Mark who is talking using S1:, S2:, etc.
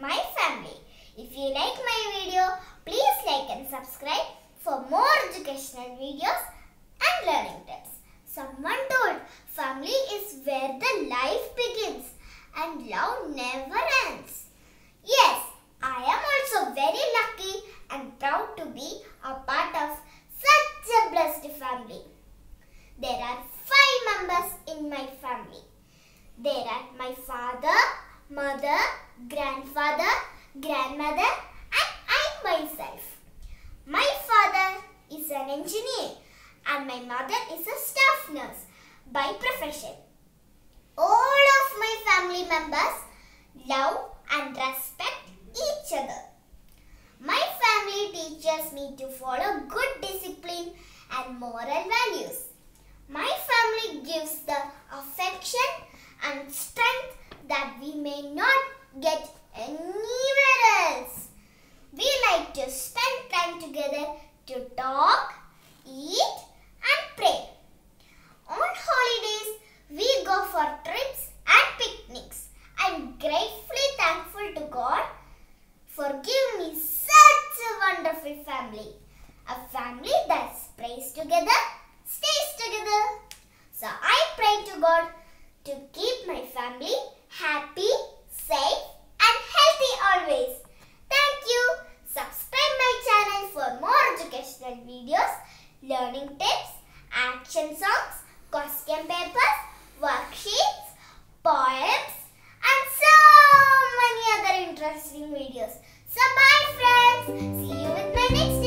S1: my family. If you like my video, please like and subscribe for more educational videos and learning tips. Someone told family is where the life begins and love never ends. Yes, I am also very lucky and proud to be a part of such a blessed family. There are five members in my family. There are my father, mother, grandfather, grandmother, and I myself. My father is an engineer and my mother is a staff nurse by profession. All of my family members love and respect each other. My family teaches me to follow good discipline and moral values. My family gives the affection and strength that we may not get anywhere else. We like to spend time together to talk, eat, and pray. On holidays, we go for trips and picnics. I'm gratefully thankful to God for giving me such a wonderful family. A family that prays together, stays together. So I pray to God to keep my family happy, safe, and healthy always. Thank you. Subscribe my channel for more educational videos, learning tips, action songs, question papers, worksheets, poems, and so many other interesting videos. So bye friends. See you